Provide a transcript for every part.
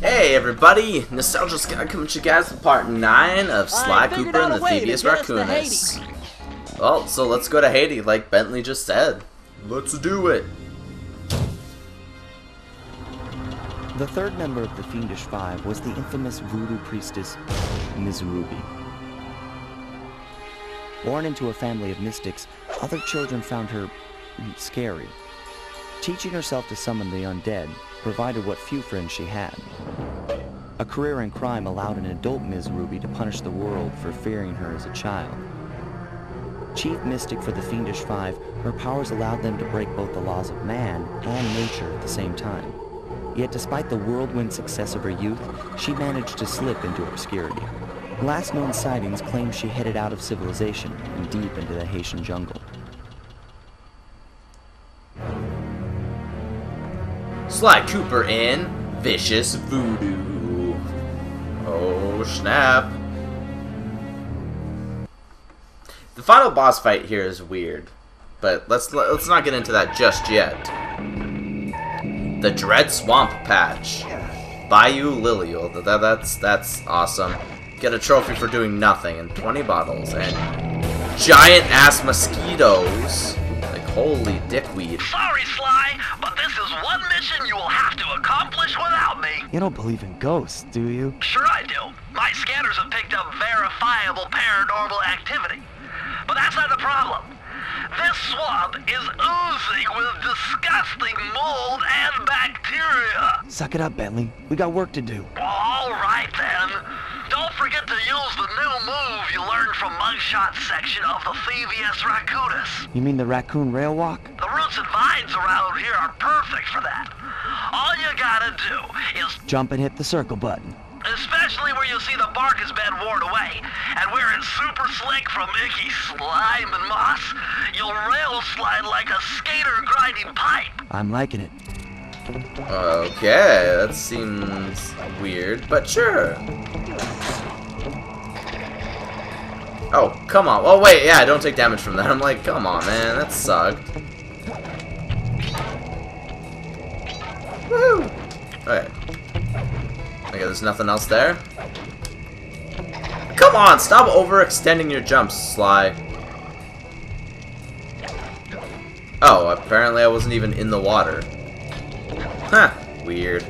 Hey everybody, Nostalgia Scott coming to come to you guys with part 9 of Sly Cooper and the Thievius Raccoonus. Well, so let's go to Haiti like Bentley just said. Let's do it! The third member of the Fiendish Five was the infamous voodoo priestess, Ms. Ruby. Born into a family of mystics, other children found her scary. Teaching herself to summon the undead provided what few friends she had. A career in crime allowed an adult Ms. Ruby to punish the world for fearing her as a child. Chief mystic for the Fiendish Five, her powers allowed them to break both the laws of man and nature at the same time. Yet despite the whirlwind success of her youth, she managed to slip into obscurity. Last known sightings claim she headed out of civilization and deep into the Haitian jungle. Sly Cooper in Vicious Voodoo. Oh snap. The final boss fight here is weird, but let's let's not get into that just yet. The Dread Swamp Path. Bayou Lilial. That, that's that's awesome. Get a trophy for doing nothing and 20 bottles and giant ass mosquitoes. Like holy dickweed. Sorry, Sly, one mission you will have to accomplish without me. You don't believe in ghosts, do you? Sure I do. My scanners have picked up verifiable paranormal activity. But that's not the problem. This swamp is oozing with disgusting mold and bacteria. Suck it up, Bentley. We got work to do. All right then. Don't forget to use the new move you learned from Mugshot section of the Thievius Raccoonus. You mean the raccoon rail walk? The roots and vines around here are perfect for that. All you gotta do is Jump and hit the circle button. Especially where you see the bark has been worn away, and where it's super slick from icky slime and moss, you'll rail slide like a skater grinding pipe. I'm liking it. Okay, that seems weird, but sure. Oh, come on. Oh, wait, yeah, I don't take damage from that. I'm like, come on, man, that sucked. Woo! Okay. Okay, there's nothing else there. Come on, stop overextending your jumps, Sly. Oh, apparently I wasn't even in the water. Huh, weird.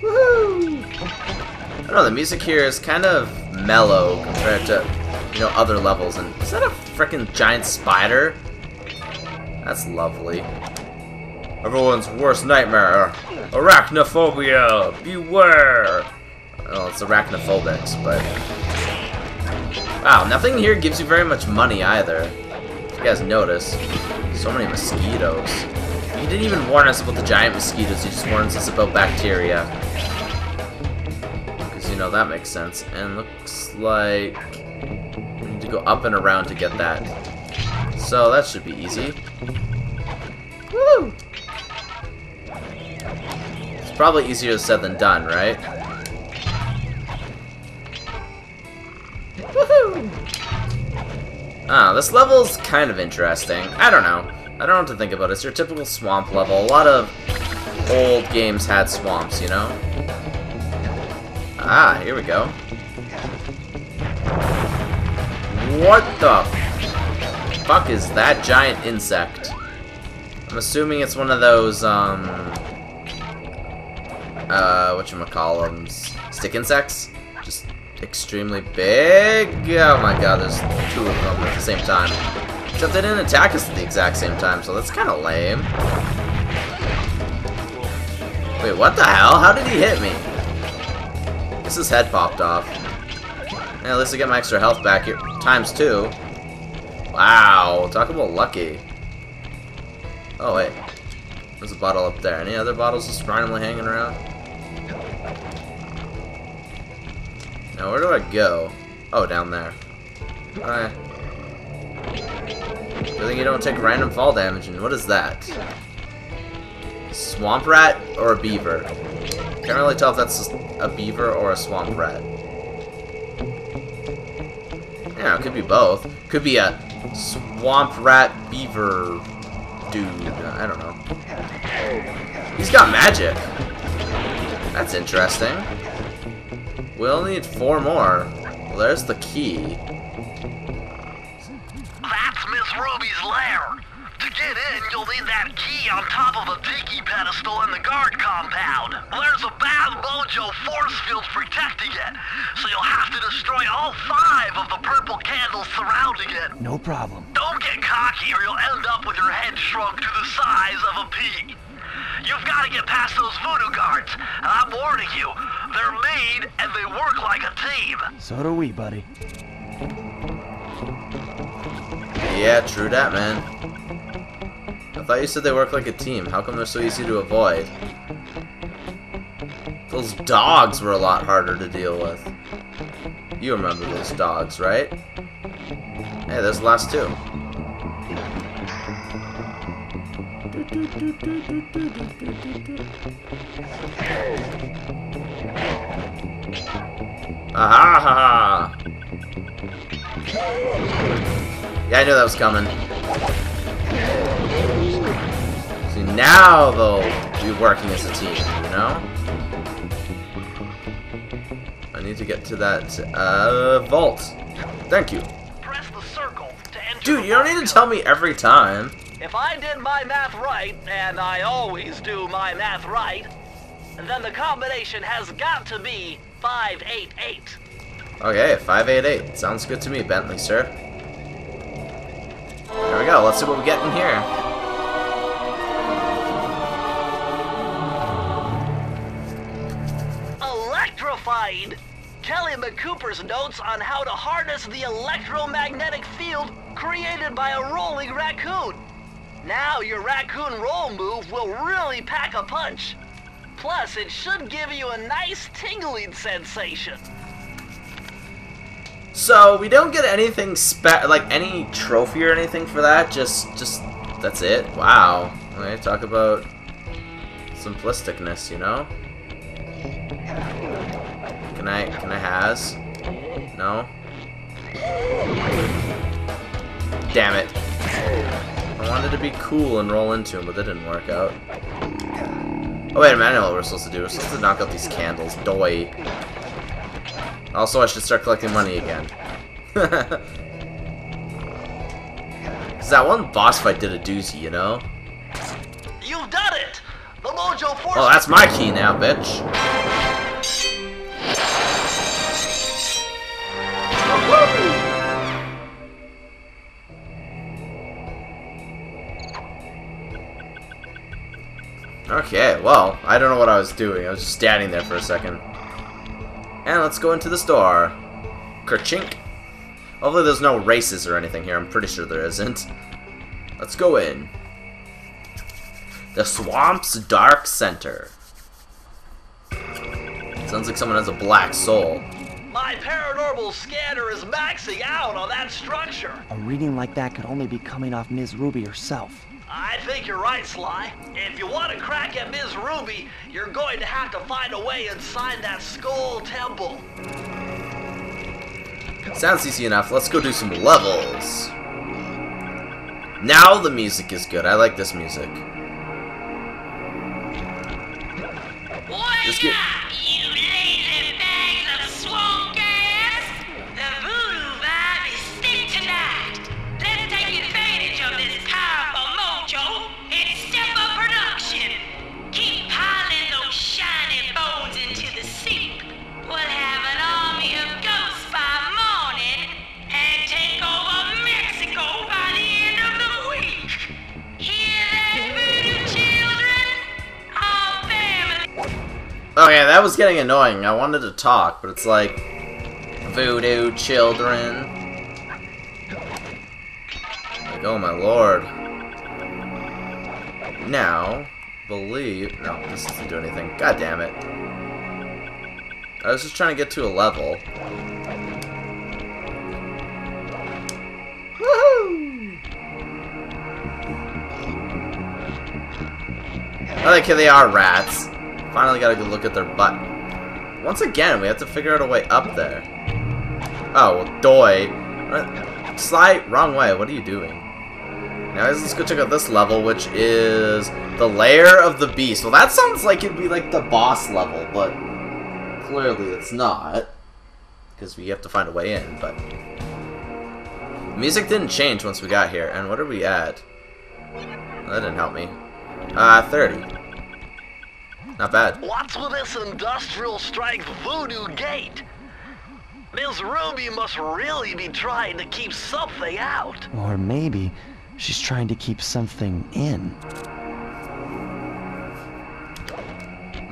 Woohoo! I don't know, the music here is kind of mellow compared to, you know, other levels. And is that a freaking giant spider? That's lovely. Everyone's worst nightmare. Arachnophobia! Beware! Well, it's arachnophobics, but... Wow, nothing here gives you very much money either. If you guys notice. So many mosquitoes. He didn't even warn us about the giant mosquitoes, he just warns us about bacteria. You know, that makes sense. And looks like... We need to go up and around to get that. So, that should be easy. Woo! It's probably easier said than done, right? Ah, this level's kind of interesting. I don't know. I don't know what to think about it. It's your typical swamp level. A lot of old games had swamps, you know? Ah, here we go. What the fuck is that giant insect? I'm assuming it's one of those, um... Uh, whatchamacallums? Stick insects? Just extremely big? Oh my god, there's two of them at the same time. Except they didn't attack us at the exact same time, so that's kind of lame. Wait, what the hell? How did he hit me? This his head popped off. Yeah, at least I get my extra health back here. Times two. Wow, talk about lucky. Oh, wait. There's a bottle up there. Any other bottles just randomly hanging around? Now, where do I go? Oh, down there. Alright. Good thing you don't take random fall damage, and what is that? Swamp rat or a beaver? Can't really tell if that's a beaver or a swamp rat. Yeah, it could be both. Could be a swamp rat beaver dude. I don't know. He's got magic. That's interesting. We'll need four more. Well, there's the key. That's Miss Ruby's lair. To get in, you'll need that key on top of a tiki pedestal in the guard compound. There's a bad mojo force field protecting it, so you'll have to destroy all five of the purple candles surrounding it. No problem. Don't get cocky or you'll end up with your head shrunk to the size of a pea. You've got to get past those voodoo guards, and I'm warning you, they're mean and they work like a team. So do we, buddy. Yeah, true that, man. I thought you said they work like a team. How come they're so easy to avoid? Those dogs were a lot harder to deal with. You remember those dogs, right? Hey, there's the last two. Aha ha ha! Yeah, I knew that was coming. See, now they'll be working as a team, you know? Need to get to that, uh, vault. Thank you. Press the circle to enter Dude, you don't need to tell me every time. If I did my math right, and I always do my math right, then the combination has got to be 588. Okay, 588. Sounds good to me, Bentley, sir. There we go. Let's see what we get in here. Electrified! Kelly McCooper's notes on how to harness the electromagnetic field created by a rolling raccoon. Now your raccoon roll move will really pack a punch. Plus, it should give you a nice tingling sensation. So we don't get anything spe like any trophy or anything for that. Just, just that's it. Wow. Okay, talk about simplisticness, you know. Can I, can I has? No. Damn it. I wanted to be cool and roll into him, but that didn't work out. Oh wait a minute, I know what we're supposed to do. We're supposed to knock out these candles. Doy. Also, I should start collecting money again. Because that one boss fight did a doozy, you know? You've done it! The Mojo Force Oh, that's my key now, bitch. Okay, well, I don't know what I was doing. I was just standing there for a second. And let's go into the store. Kerchink. Hopefully there's no races or anything here. I'm pretty sure there isn't. Let's go in. The Swamp's Dark Center. Sounds like someone has a black soul. My paranormal scanner is maxing out on that structure. A reading like that could only be coming off Ms. Ruby herself. I think you're right, Sly. If you want to crack at Ms. Ruby, you're going to have to find a way inside that skull temple. Sounds easy enough. Let's go do some levels. Now the music is good. I like this music. Just get- Oh, okay, that was getting annoying. I wanted to talk, but it's like voodoo children. Like, oh my lord. Now, believe. No, this doesn't do anything. God damn it. I was just trying to get to a level. Woohoo! How they are rats. Finally got a good look at their butt. Once again, we have to figure out a way up there. Oh, well, doy. Uh, Slide wrong way. What are you doing? Now let's go check out this level, which is the Lair of the Beast. Well, that sounds like it'd be like the boss level, but clearly it's not. Because we have to find a way in, but... Music didn't change once we got here, and what are we at? That didn't help me. Uh, 30. Not bad. What's with this industrial strike voodoo gate? Miss Ruby must really be trying to keep something out. Or maybe she's trying to keep something in.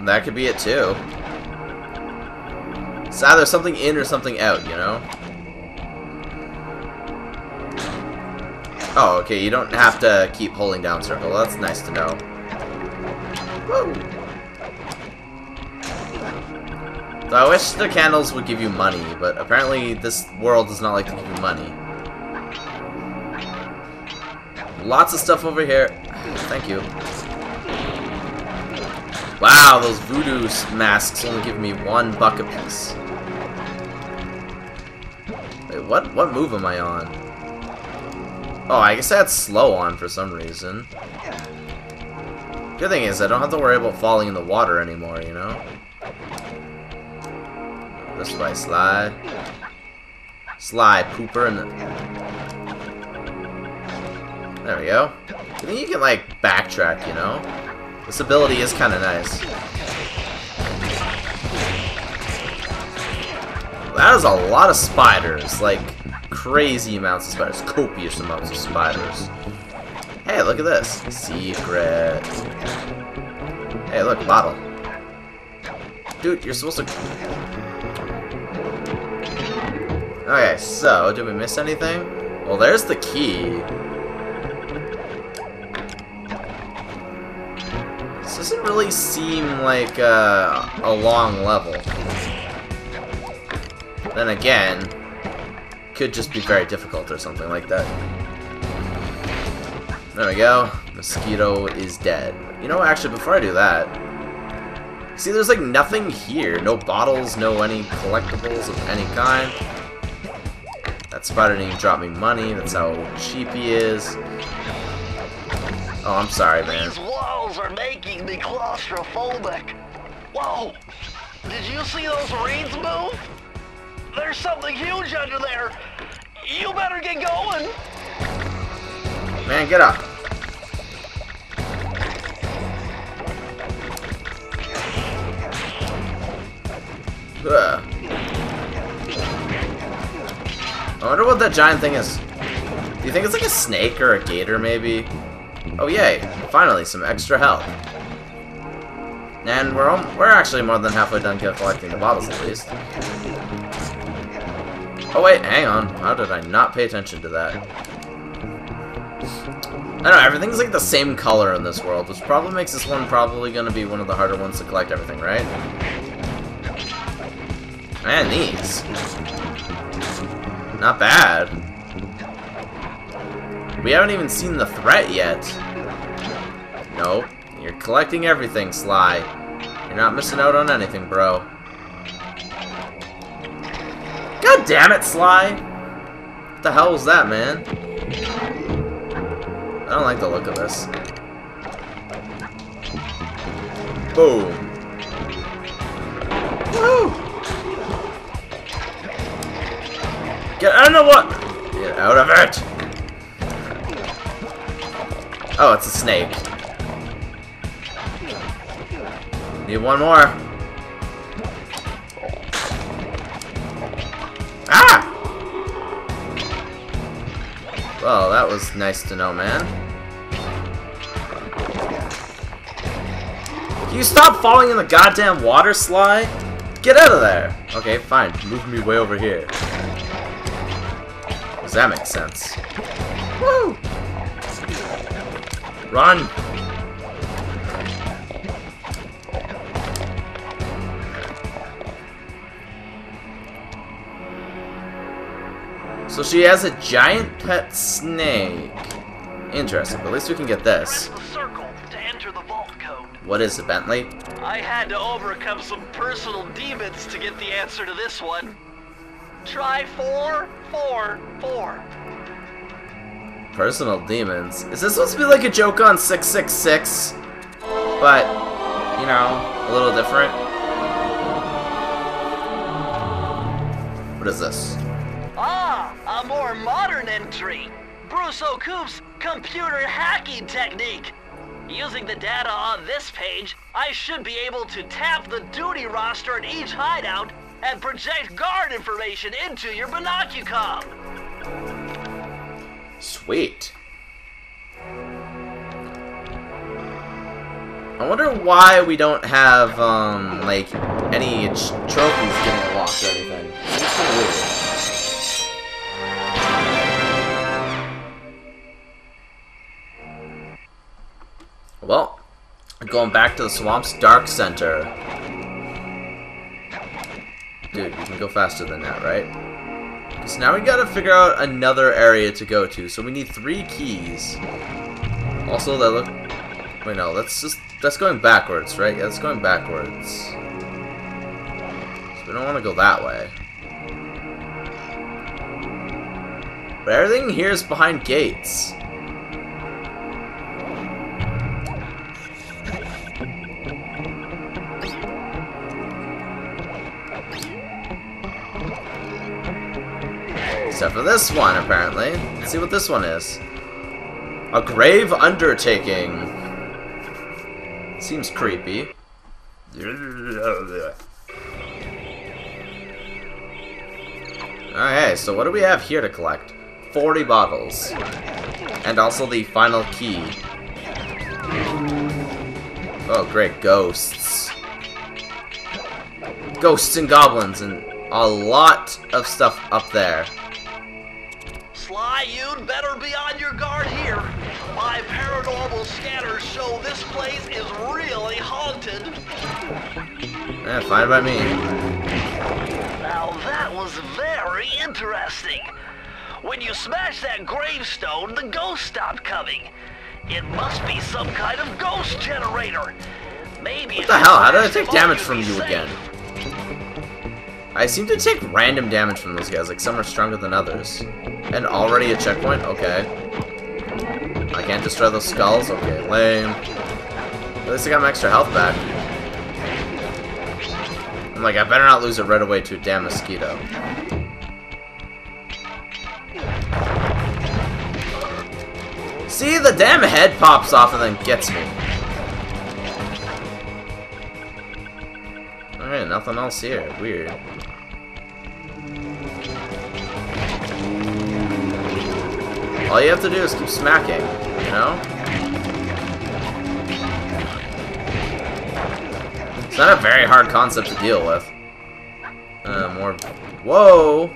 That could be it too. It's either something in or something out, you know? Oh, okay, you don't have to keep holding down circle. That's nice to know. Woo! So I wish the candles would give you money, but apparently this world does not like to give you money. Lots of stuff over here. Thank you. Wow, those voodoo masks only give me one buck apiece. Wait, what? What move am I on? Oh, I guess I had slow on for some reason. Good thing is, I don't have to worry about falling in the water anymore, you know? This way, Sly. Sly, pooper, and There we go. I think you can, like, backtrack, you know? This ability is kind of nice. That is a lot of spiders, like, crazy amounts of spiders, copious amounts of spiders. Hey, look at this. Secret. Hey, look, bottle. Dude, you're supposed to... Okay, so, did we miss anything? Well, there's the key. This doesn't really seem like uh, a long level. Then again, could just be very difficult or something like that. There we go. Mosquito is dead. You know, actually, before I do that... See, there's like nothing here. No bottles, no any collectibles of any kind. That spider didn't drop me money. That's how cheap he is. Oh, I'm sorry, man. These walls are making me claustrophobic. Whoa! Did you see those reeds move? There's something huge under there. You better get going. Man, get up. Ugh. I wonder what that giant thing is. Do you think it's like a snake or a gator, maybe? Oh, yay. Finally, some extra health. And we're, we're actually more than halfway done collecting the bottles, at least. Oh wait, hang on. How did I not pay attention to that? I don't know, everything's like the same color in this world, which probably makes this one probably going to be one of the harder ones to collect everything, right? Man, these. Not bad. We haven't even seen the threat yet. Nope. You're collecting everything, Sly. You're not missing out on anything, bro. God damn it, Sly! What the hell was that, man? I don't like the look of this. Boom. Woo! Get out of the what? Get out of it! Oh, it's a snake. Need one more. Ah! Well, that was nice to know, man. Can you stop falling in the goddamn water slide? Get out of there! Okay, fine. Move me way over here. Does that make sense? Woo! Run! So she has a giant pet snake. Interesting, but at least we can get this. Press the circle to enter the vault code. What is it, Bentley? I had to overcome some personal demons to get the answer to this one. Try four, four, four. Personal demons. Is this supposed to be like a joke on 666? But, you know, a little different. What is this? Ah, a more modern entry. Bruce O'Coop's computer hacking technique. Using the data on this page, I should be able to tap the duty roster at each hideout and project guard information into your binocucom. Sweet. I wonder why we don't have, um, like, any trophies getting unlocked or anything. It's kind of weird. Well, going back to the swamp's dark center. Dude, you can go faster than that, right? So now we gotta figure out another area to go to. So we need three keys. Also, that look. Wait, no. That's just that's going backwards, right? Yeah, that's going backwards. So we don't want to go that way. But everything here is behind gates. Except for this one, apparently. Let's see what this one is. A grave undertaking. Seems creepy. Okay, so what do we have here to collect? 40 bottles. And also the final key. Oh, great, ghosts. Ghosts and goblins and a lot of stuff up there. Sly, you'd better be on your guard here. My paranormal scanners show this place is really haunted. Yeah, fine by me. Now that was very interesting. When you smashed that gravestone, the ghost stopped coming. It must be some kind of ghost generator. Maybe What the hell? How did I take damage from you again? I seem to take random damage from those guys, like some are stronger than others. And already a checkpoint? Okay. I can't destroy those skulls? Okay, lame. At least I got my extra health back. I'm like, I better not lose it right away to a damn mosquito. See, the damn head pops off and then gets me. Nothing else here. Weird. All you have to do is keep smacking, you know? It's not a very hard concept to deal with. Uh, more... Whoa!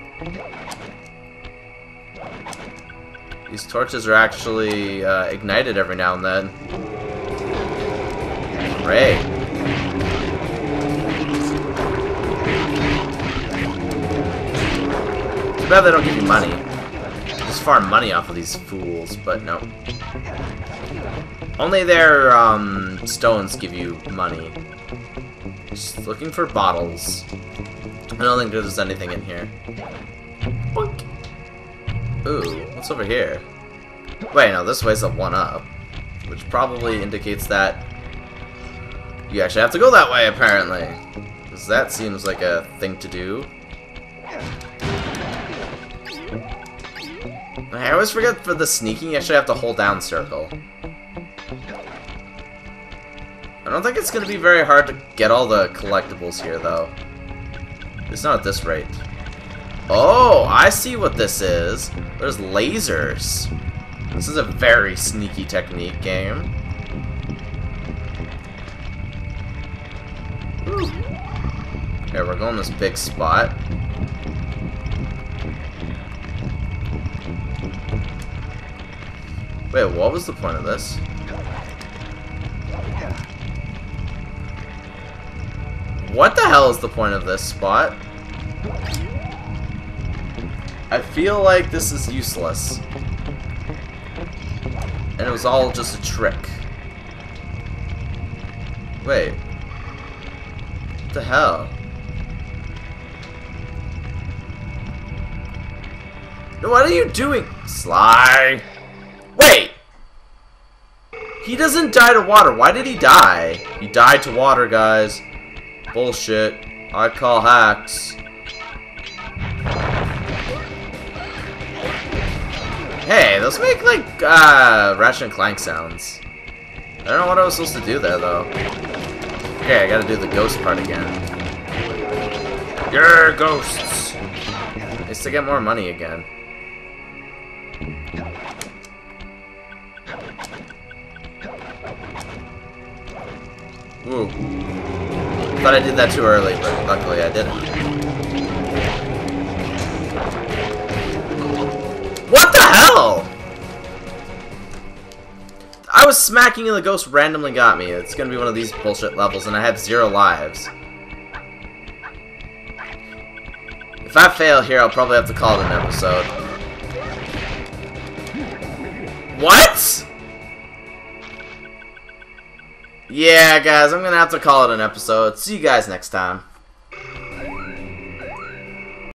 These torches are actually uh, ignited every now and then. Great. Too bad they don't give you money. Just farm money off of these fools, but no. Only their um, stones give you money. Just looking for bottles. I don't think there's anything in here. Boink. Ooh, what's over here? Wait, no, this way's a one up. Which probably indicates that you actually have to go that way, apparently. Because that seems like a thing to do. I always forget for the sneaking, you actually have to hold down circle. I don't think it's going to be very hard to get all the collectibles here, though. It's not at this rate. Oh, I see what this is. There's lasers. This is a very sneaky technique game. Woo. Okay, we're going this big spot. Wait, what was the point of this? What the hell is the point of this spot? I feel like this is useless. And it was all just a trick. Wait. What the hell? What are you doing? Sly! Wait! He doesn't die to water. Why did he die? He died to water, guys. Bullshit. I call hacks. Hey, those make like uh, Ratchet and Clank sounds. I don't know what I was supposed to do there though. Okay, I gotta do the ghost part again. Yeah, ghosts! It's to get more money again. Ooh. Thought I did that too early, but luckily I didn't. What the hell? I was smacking and the ghost randomly got me. It's gonna be one of these bullshit levels, and I have zero lives. If I fail here, I'll probably have to call it an episode. What? Yeah, guys, I'm gonna have to call it an episode. See you guys next time.